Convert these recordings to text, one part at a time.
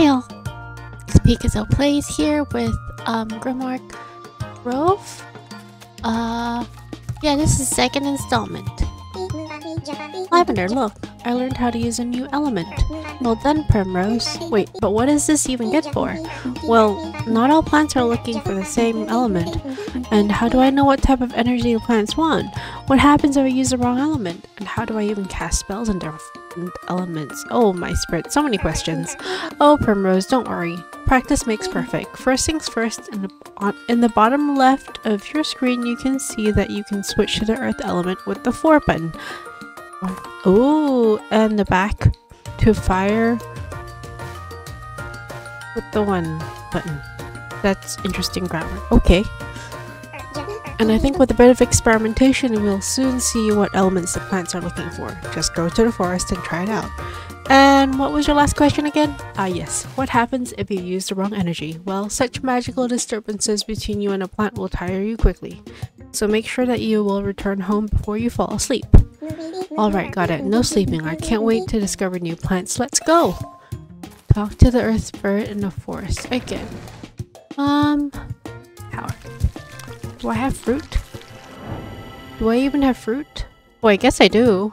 Hi all. It's Pikazo Plays here with um Grimoire Grove. Uh yeah, this is second installment. Lavender, look, I learned how to use a new element. Well done, Primrose. Wait, but what is this even good for? Well, not all plants are looking for the same element. And how do I know what type of energy the plants want? What happens if I use the wrong element? And how do I even cast spells in different elements? Oh, my spirit, so many questions. Oh, Primrose, don't worry. Practice makes perfect. First things first, in the, on, in the bottom left of your screen, you can see that you can switch to the earth element with the 4 button. Oh, and the back to fire with the 1 button. That's interesting grammar. Okay. And I think with a bit of experimentation, we'll soon see what elements the plants are looking for. Just go to the forest and try it out. And what was your last question again? Ah yes, what happens if you use the wrong energy? Well, such magical disturbances between you and a plant will tire you quickly. So make sure that you will return home before you fall asleep. Alright, got it. No sleeping. I can't wait to discover new plants. Let's go! Talk to the earth spirit in the forest. Again. Um... Power. Do I have fruit? Do I even have fruit? Oh, I guess I do.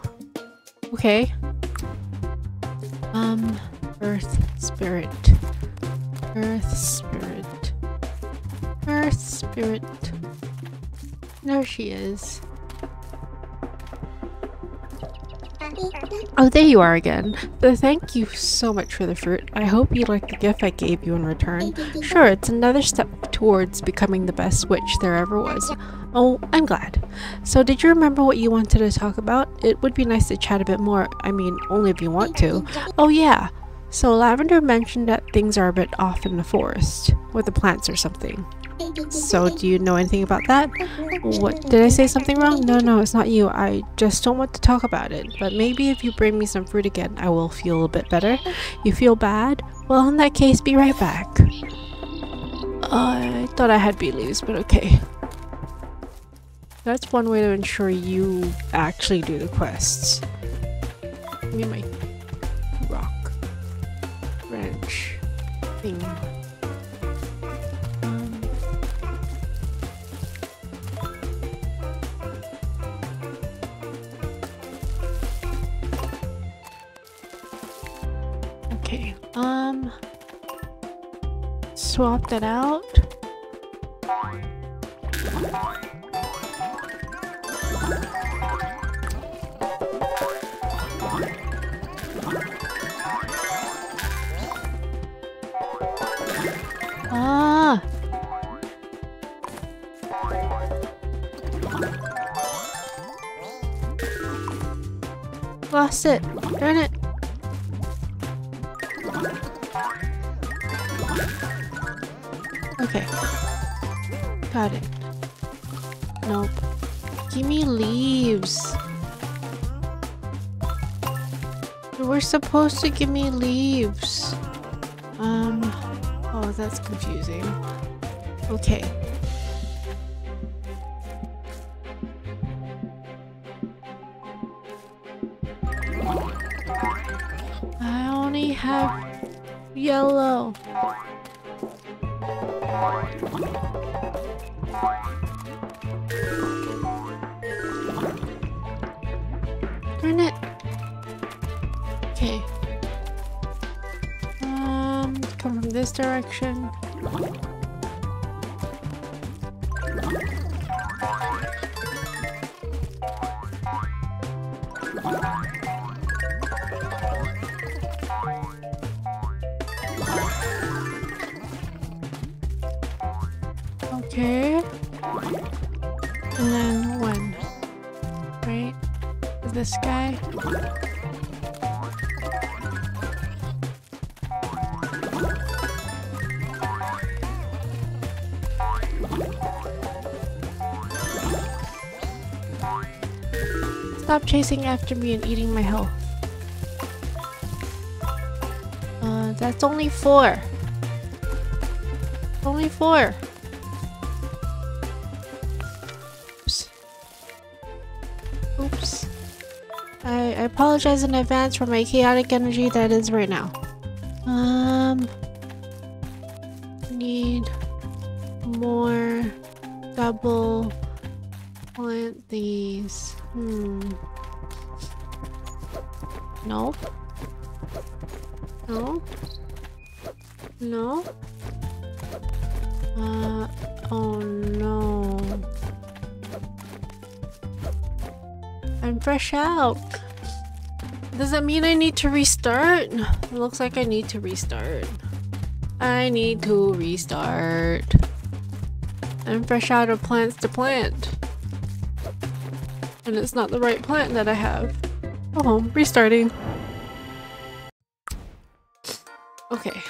Okay. Um, earth spirit. Earth spirit. Earth spirit. There she is. Oh, there you are again. Thank you so much for the fruit. I hope you like the gift I gave you in return. Sure, it's another step towards becoming the best witch there ever was. Oh, I'm glad. So did you remember what you wanted to talk about? It would be nice to chat a bit more. I mean, only if you want to. Oh yeah. So Lavender mentioned that things are a bit off in the forest. With the plants or something. So, do you know anything about that? What? Did I say something wrong? No, no, it's not you. I just don't want to talk about it. But maybe if you bring me some fruit again, I will feel a bit better. You feel bad? Well, in that case, be right back. I thought I had bee leaves, but okay. That's one way to ensure you actually do the quests. Give me my rock wrench thing. Okay, um, swap that out. Ah! Lost it. Darn it. Supposed to give me leaves. Um, oh, that's confusing. Okay. I only have yellow. Darn it. This direction. Stop chasing after me and eating my health. Uh, that's only four. Only four. Oops. Oops. I, I apologize in advance for my chaotic energy that is right now. Um, need more double plant these. Hmm. Nope. No. No. Uh, oh no. I'm fresh out. Does that mean I need to restart? It looks like I need to restart. I need to restart. I'm fresh out of plants to plant. And it's not the right plant that I have. Oh, restarting. Okay.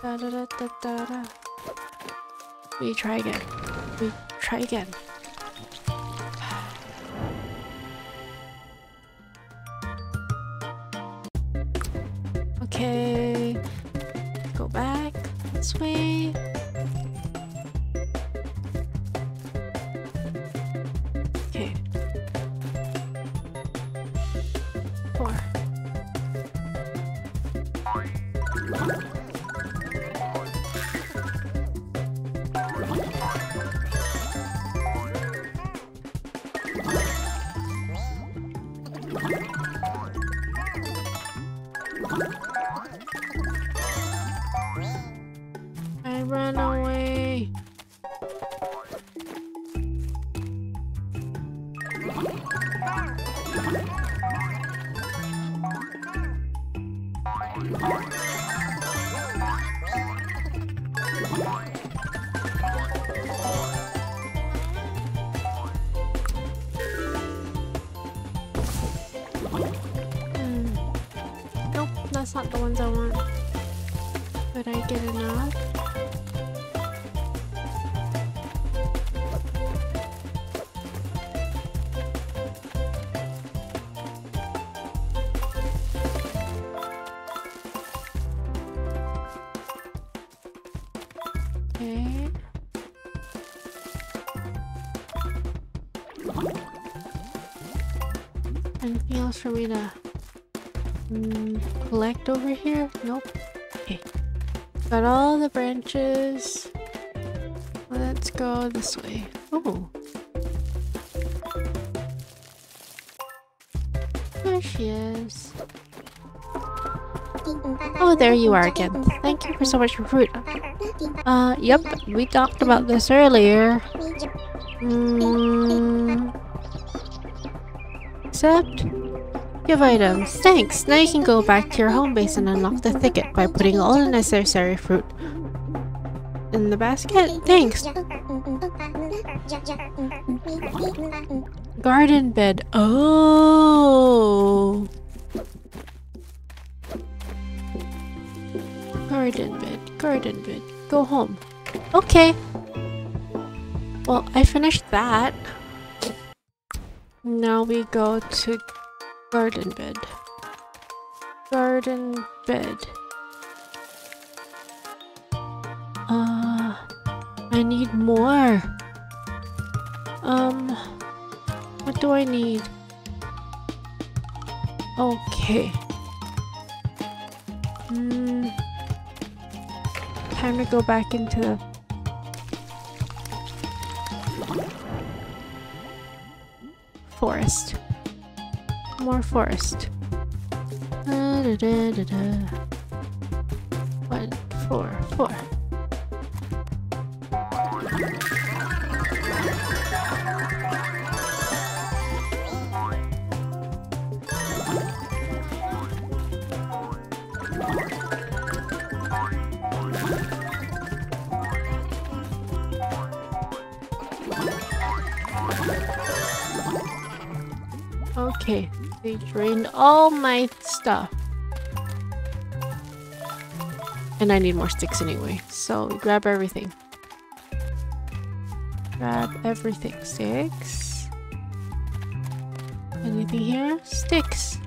Da, da, da, da, da. We try again. We try again. Okay. Anything else for me to mm, collect over here? Nope. Okay. Got all the branches. Let's go this way. Oh. There she is. Oh, there you are again. Thank you for so much fruit. Uh, yep, we talked about this earlier. Mm. Accept. Give items. Thanks. Now you can go back to your home base and unlock the thicket by putting all the necessary fruit in the basket. Thanks. Garden bed. Oh. Garden bed. Garden bed. Go home. Okay. Well, I finished that. Now we go to garden bed. Garden bed. Uh, I need more. Um, what do I need? Okay. Hmm. Time to go back into the forest. More forest. Da, da, da, da, da. One, four, four. Okay, they drained all my stuff. And I need more sticks anyway, so grab everything. Grab everything. Sticks. Anything here? Sticks.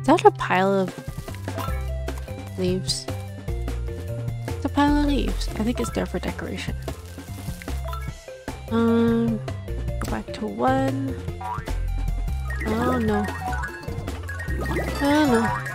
Is that a pile of leaves? It's a pile of leaves. I think it's there for decoration. Um, go back to one. Oh no. don't know.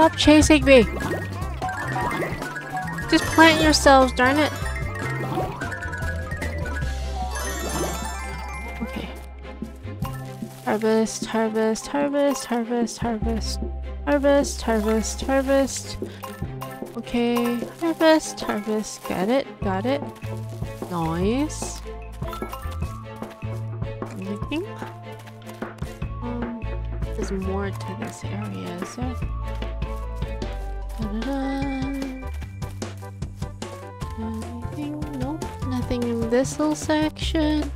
Stop chasing me! Just plant yourselves, darn it! Okay. Harvest, harvest, harvest, harvest, harvest, harvest, harvest, harvest. Okay, harvest, harvest. Got it, got it. Nice. Anything? Um, there's more to this area, is there? This little section.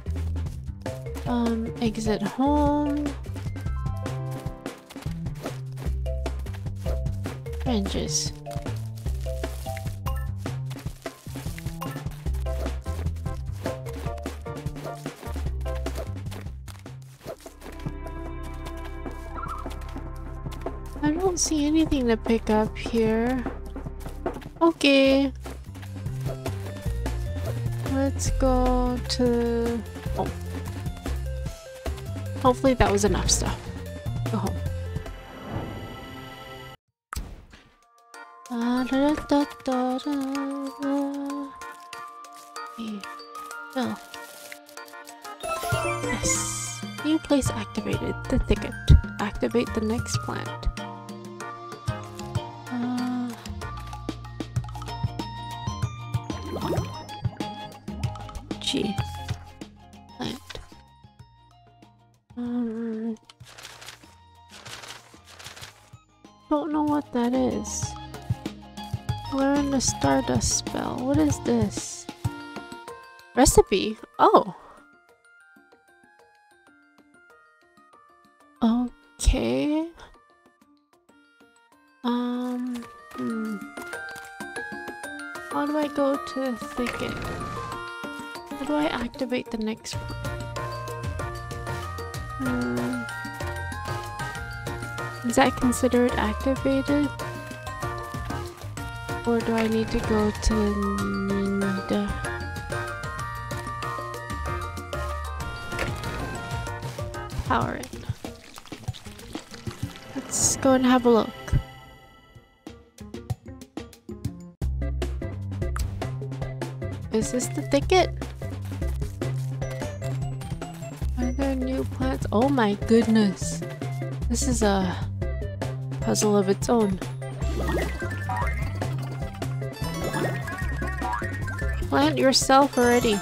Um, exit home. Branches. I don't see anything to pick up here. Okay. Let's go to... Oh. Hopefully that was enough stuff. Go home. Da, da, da. Well. Yes. New place activated. The thicket. Activate the next plant. G. Plant. Um. Don't know what that is. Learn the Stardust spell. What is this? Recipe? Oh. Activate the next one? Hmm. Is that considered activated? Or do I need to go to Ninda? Power it. Let's go and have a look. Is this the thicket? There new plants? Oh my goodness. This is a puzzle of its own. Plant yourself already.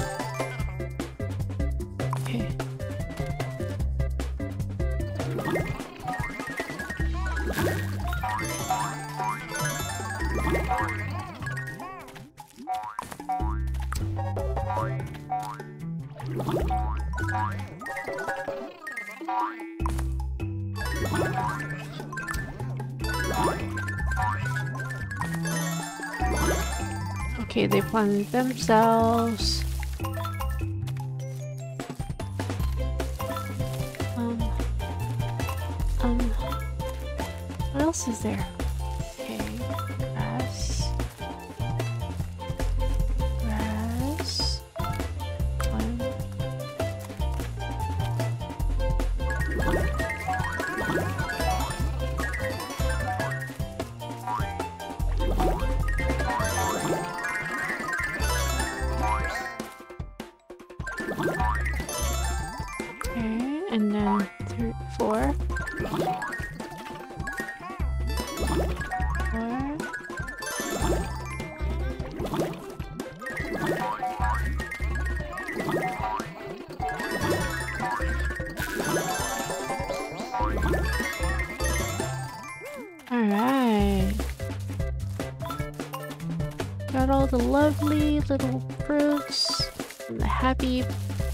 Okay, themselves. Um, um, what else is there? Got all the lovely little fruits and the happy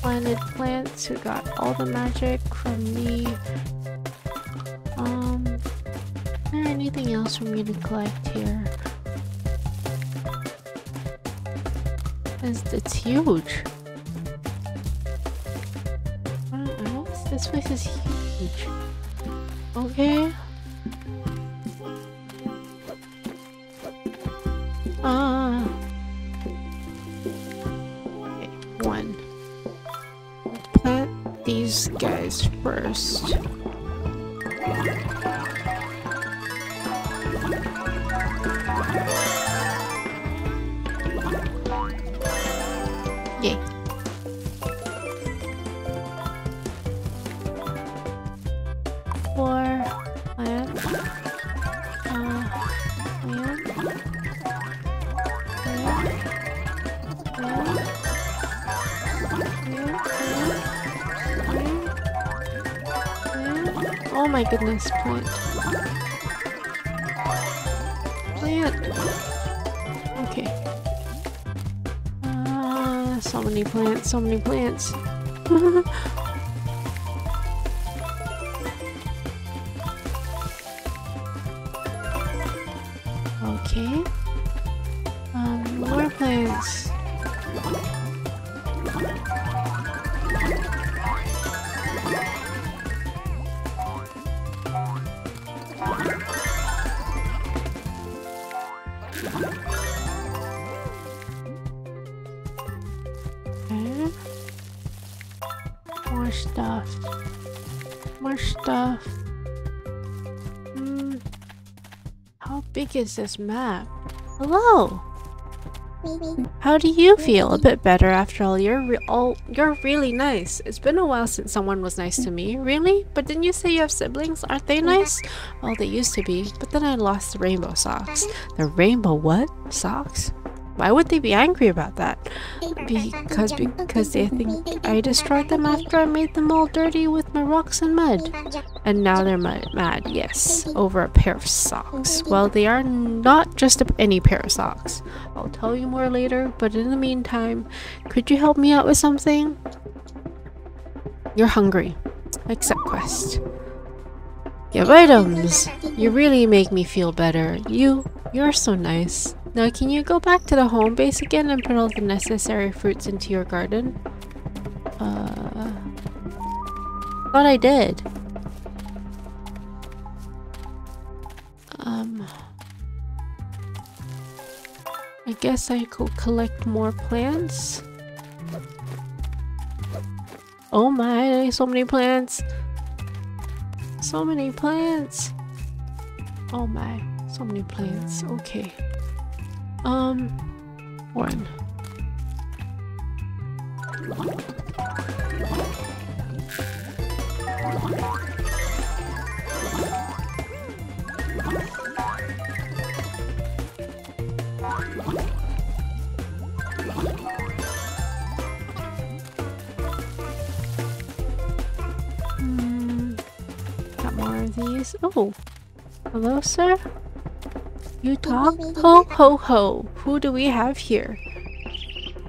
planted plants who got all the magic from me. Um, is there anything else for me to collect here? It's, it's huge. This place is huge. Okay. Guys first. my goodness, plant. Plant! Okay. Uh, so many plants, so many plants. stuff. More stuff. Hmm. How big is this map? Hello! How do you feel? A bit better after all. You're re all you're really nice. It's been a while since someone was nice to me. Really? But didn't you say you have siblings? Aren't they nice? Well, they used to be, but then I lost the rainbow socks. The rainbow what? Socks? Why would they be angry about that? Because because they think I destroyed them after I made them all dirty with my rocks and mud. And now they're mad, yes, over a pair of socks. Well, they are not just any pair of socks. I'll tell you more later, but in the meantime, could you help me out with something? You're hungry. Accept quest. Give items! You really make me feel better. You, you're so nice. Now can you go back to the home base again and put all the necessary fruits into your garden? Uh... Thought I did. Um... I guess I could collect more plants? Oh my, so many plants! So many plants! Oh my, so many plants. Okay. Um, one. Hmm. Got more of these. Oh, hello, sir. You talk? Ho ho ho. Who do we have here?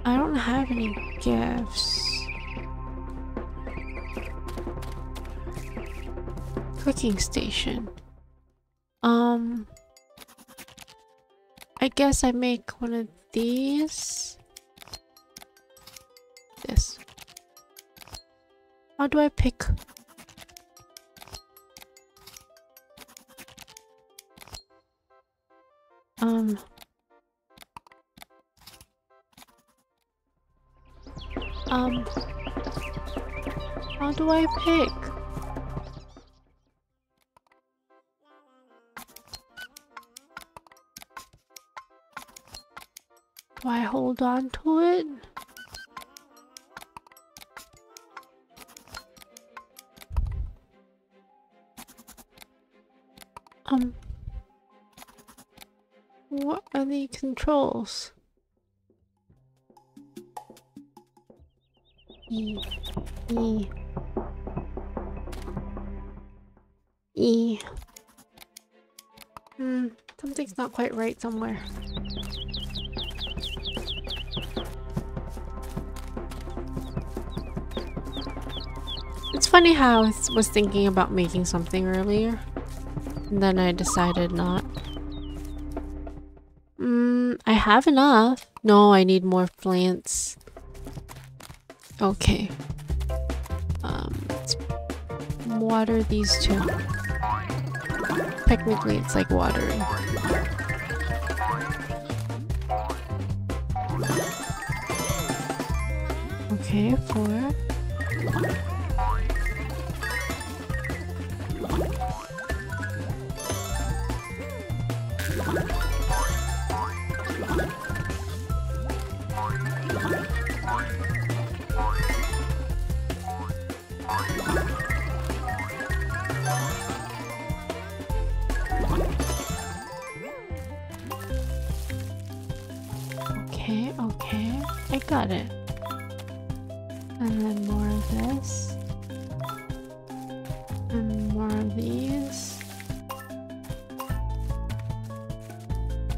I don't have any gifts. Cooking station. Um I guess I make one of these. This. How do I pick Um. Um. How do I pick? Do I hold on to it? controls. E, E, E. Hmm, something's not quite right somewhere. It's funny how I was thinking about making something earlier, and then I decided not. Have enough. No, I need more plants. Okay. Um, let's water these two. Technically, it's like watering. Okay, four. Got it. And then more of this. And more of these.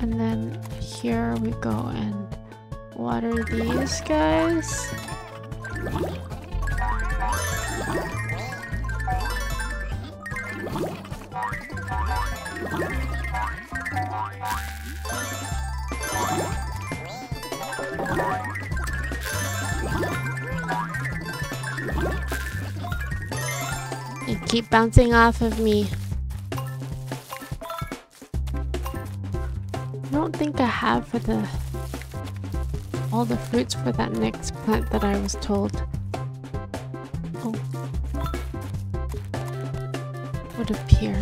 And then here we go and water these guys. Keep bouncing off of me. I don't think I have for the all the fruits for that next plant that I was told. Oh. Would appear.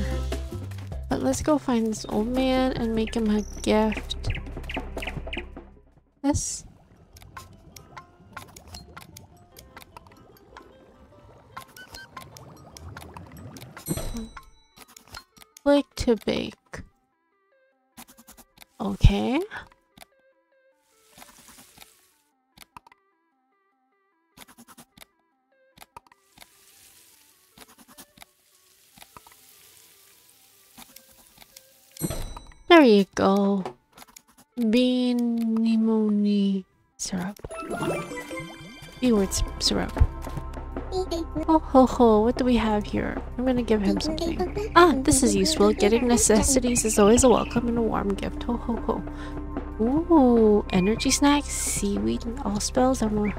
But let's go find this old man and make him a gift. Click to bake. Okay. There you go. Bean limoni syrup. B word syrup. Oh ho ho, what do we have here? I'm gonna give him something. Ah, this is useful. Getting necessities is always a welcome and a warm gift. Ho ho ho. Ooh, energy snacks, seaweed, and all spells are more.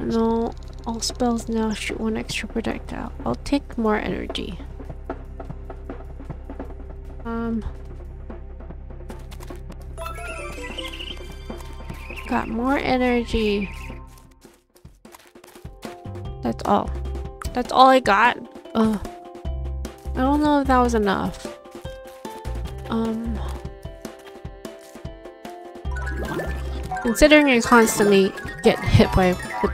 No, all spells now shoot one extra projectile. I'll take more energy. Um. Got more energy. That's all. That's all I got. Ugh. I don't know if that was enough. Um. Considering I constantly get hit by the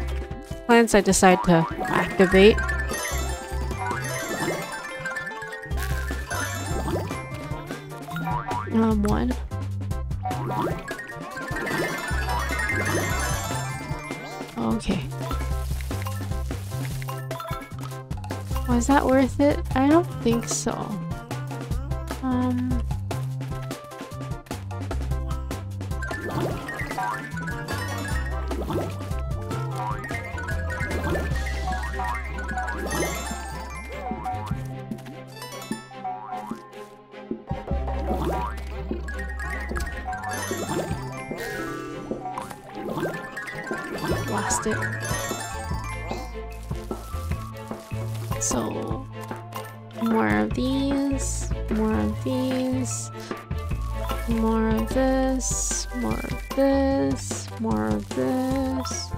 plants I decide to activate. That worth it? I don't think so. Um. Lost it. So, more of these, more of these, more of this, more of this, more of this.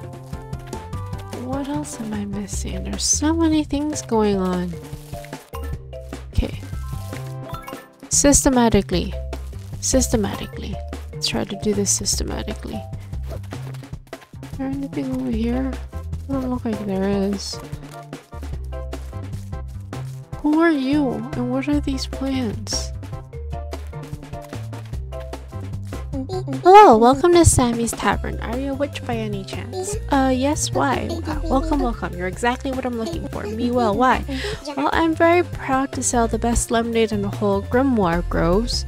What else am I missing? There's so many things going on. Okay. Systematically. Systematically. Let's try to do this systematically. Is there anything over here? Doesn't look like there is. Who are you? And what are these plans? Hello, welcome to Sammy's Tavern. Are you a witch by any chance? Uh, yes, why? Welcome, welcome. You're exactly what I'm looking for. Me well, why? Well, I'm very proud to sell the best lemonade in the whole Grimoire Groves.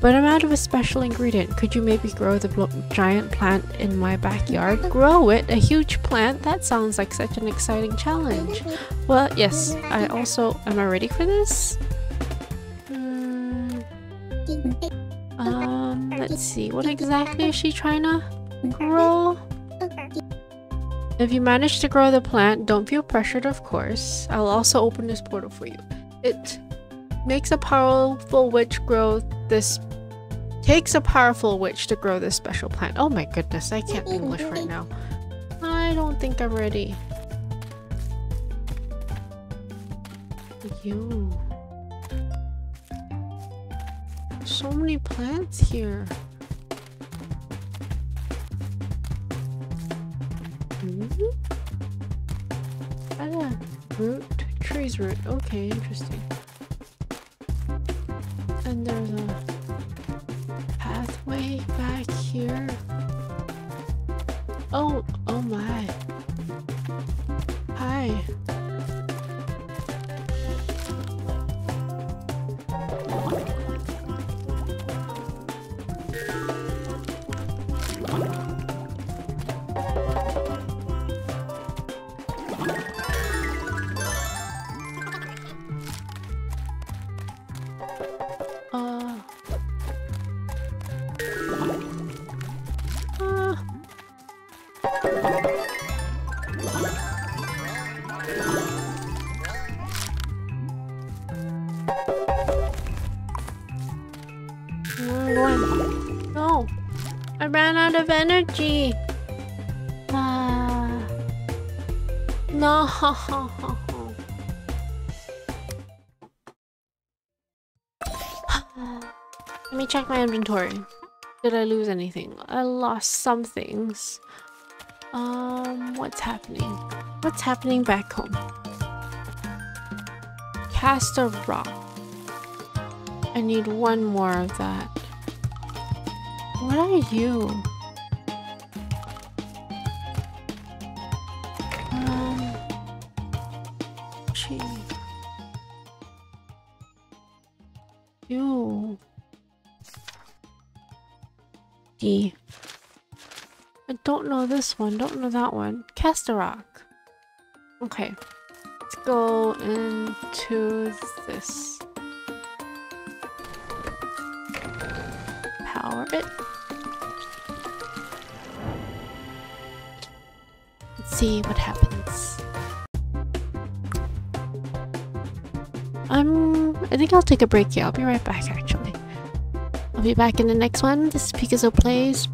But I'm out of a special ingredient. Could you maybe grow the giant plant in my backyard? Grow it? A huge plant? That sounds like such an exciting challenge. Well, yes. I also... Am I ready for this? Hmm. Um, let's see. What exactly is she trying to grow? If you manage to grow the plant, don't feel pressured of course. I'll also open this portal for you. It makes a powerful witch grow this takes a powerful witch to grow this special plant. Oh my goodness, I can't English right now. I don't think I'm ready. You. So many plants here. Mm. Ah, root, trees root. Okay, interesting. Energy. Ah. No. Let me check my inventory. Did I lose anything? I lost some things. Um, what's happening? What's happening back home? Cast a rock. I need one more of that. What are you? Um, I don't know this one, don't know that one. Cast a rock. Okay. Let's go into this. Power it. See what happens. Um, I think I'll take a break here. I'll be right back actually. I'll be back in the next one. This is Pikazo Plays,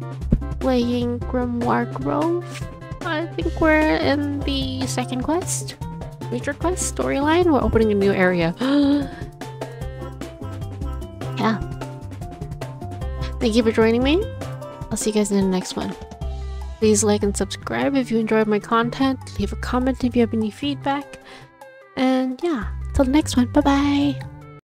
playing Grimoire Grove. I think we're in the second quest. Major quest storyline. We're opening a new area. yeah. Thank you for joining me. I'll see you guys in the next one. Please like and subscribe if you enjoyed my content. Leave a comment if you have any feedback. And yeah, till the next one. Bye bye.